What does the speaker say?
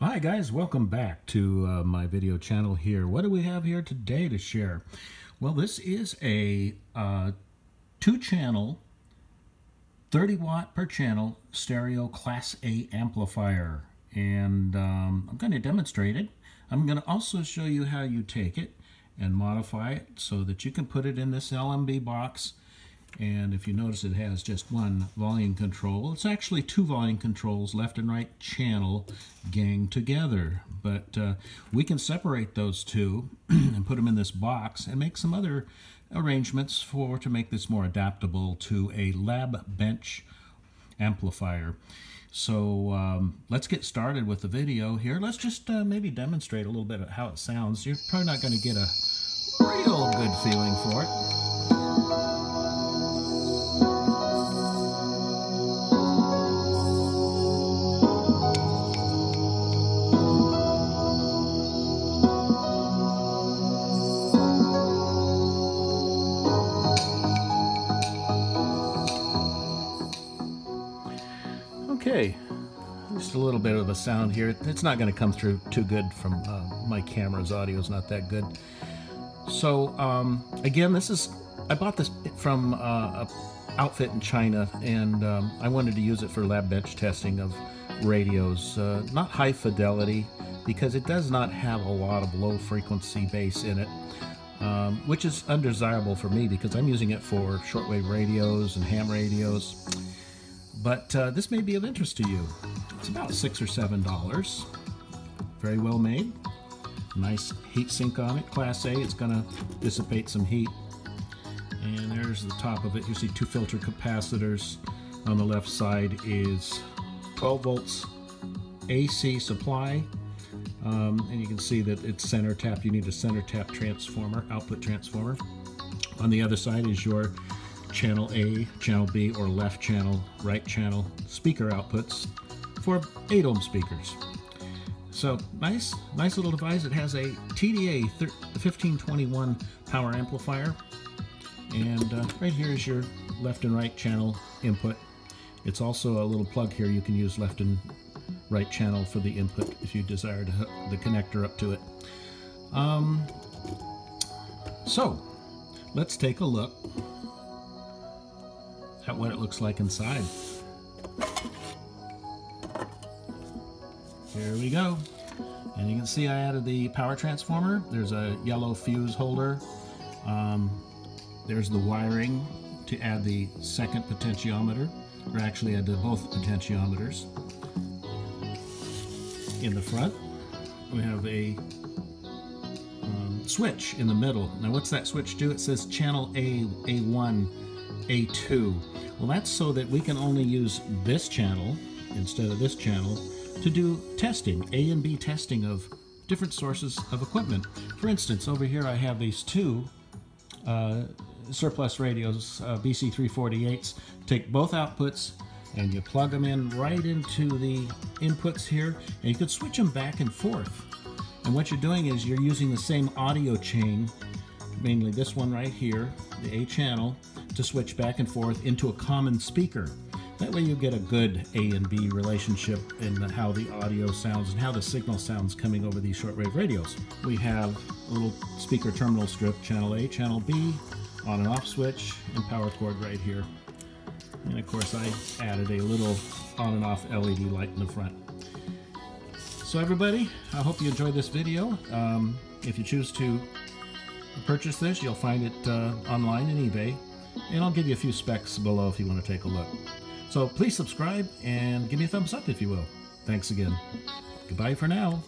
Hi guys, welcome back to uh, my video channel here. What do we have here today to share? Well, this is a uh, two channel, 30 watt per channel stereo class A amplifier. And um, I'm going to demonstrate it. I'm going to also show you how you take it and modify it so that you can put it in this LMB box and if you notice it has just one volume control. It's actually two volume controls, left and right channel, gang together. But uh, we can separate those two and put them in this box and make some other arrangements for to make this more adaptable to a lab bench amplifier. So um, let's get started with the video here. Let's just uh, maybe demonstrate a little bit of how it sounds. You're probably not going to get a real good feeling for it. Just a little bit of a sound here. It's not going to come through too good from uh, my camera's audio is not that good. So um, again, this is I bought this from uh, a outfit in China, and um, I wanted to use it for lab bench testing of radios. Uh, not high fidelity because it does not have a lot of low frequency bass in it. Um, which is undesirable for me because I'm using it for shortwave radios and ham radios but uh, this may be of interest to you. It's about six or seven dollars. Very well made. Nice heat sink on it. Class A, it's going to dissipate some heat. And there's the top of it. You see two filter capacitors. On the left side is 12 volts AC supply. Um, and you can see that it's center tap. You need a center tap transformer, output transformer. On the other side is your channel A, channel B, or left channel, right channel speaker outputs for 8 ohm speakers. So nice, nice little device. It has a TDA 1521 power amplifier. And uh, right here is your left and right channel input. It's also a little plug here. You can use left and right channel for the input if you desire to hook the connector up to it. Um, so let's take a look at what it looks like inside. Here we go. And you can see I added the power transformer. There's a yellow fuse holder. Um, there's the wiring to add the second potentiometer, or actually add both potentiometers. In the front, we have a um, switch in the middle. Now what's that switch do? It says channel A, A1, A2. Well, that's so that we can only use this channel instead of this channel to do testing, A and B testing of different sources of equipment. For instance, over here I have these two uh, surplus radios, uh, BC348s. Take both outputs and you plug them in right into the inputs here, and you can switch them back and forth. And what you're doing is you're using the same audio chain, mainly this one right here, the A channel, to switch back and forth into a common speaker. That way you get a good A and B relationship in how the audio sounds and how the signal sounds coming over these shortwave radios. We have a little speaker terminal strip, channel A, channel B, on and off switch, and power cord right here. And of course I added a little on and off LED light in the front. So everybody, I hope you enjoyed this video. Um, if you choose to purchase this, you'll find it uh, online in eBay and I'll give you a few specs below if you want to take a look. So please subscribe and give me a thumbs up if you will. Thanks again. Goodbye for now.